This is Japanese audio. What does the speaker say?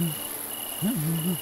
Mm-hmm.